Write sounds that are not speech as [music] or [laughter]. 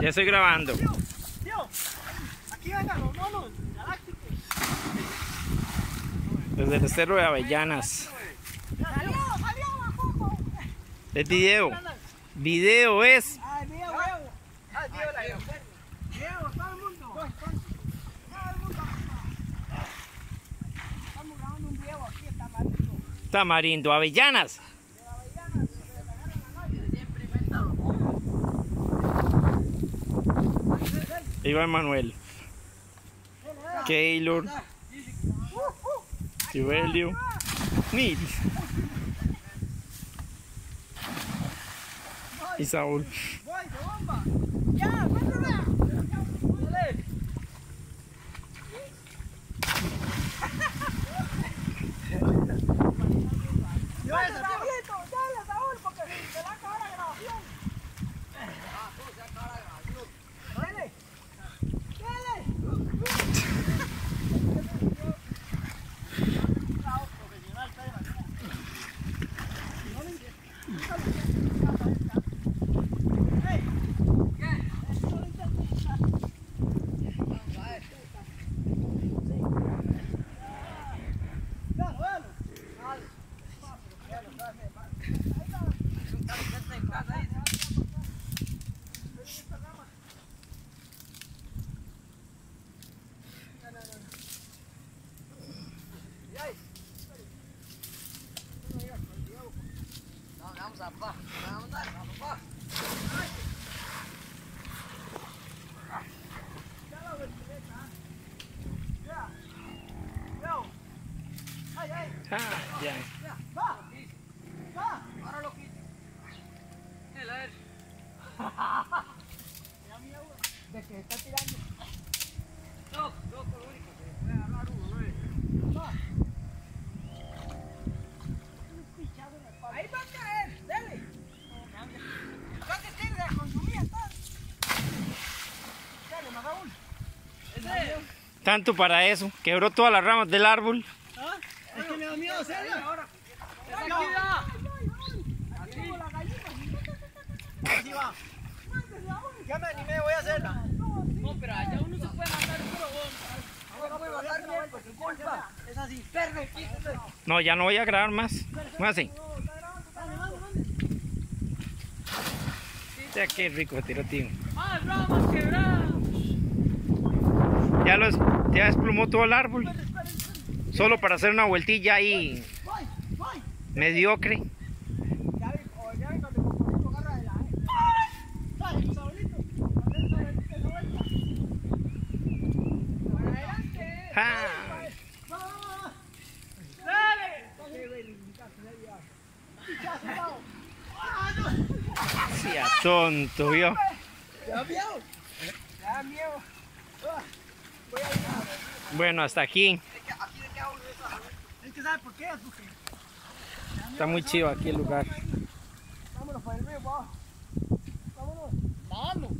Ya estoy grabando. Tío, tío, aquí vengan los monos galácticos. Desde el cerro de Avellanas. Es video. Video es. Ay, mío, huevo. Ay, tío, la Diego, todo el mundo. Todo el mundo. Estamos grabando un video aquí. Tamarindo, Avellanas. Iván Manuel. Keylor. Sibelio. Nil. Y Saúl. Ya, cuéntame. Dale. Dale, Saúlito, dale, Saúl, porque se va a acabar la grabación. Dale. Dale. Ah, ya. [laughs] De que está tirando. Tanto para eso. Quebró todas las ramas del árbol. ¿Ah? Es que me da miedo hacerlo. Ahora. Aquí va. Ya me animé, voy a hacerla. No, pero allá uno se puede matar puro bomba. Es así. No, ya no voy a grabar más. Muévase. Ya qué rico tiro, tío. ¡Ah, ramas quebradas! Ya, los, ya desplumó todo el árbol. Solo para hacer una vueltilla ahí mediocre. Ah, tonto, vio. ¿Te da miedo? ¿Te da miedo? Bueno, hasta aquí. Que sabe por qué. Está muy chido aquí el lugar. Vámonos para el río, Vámonos. Vámonos.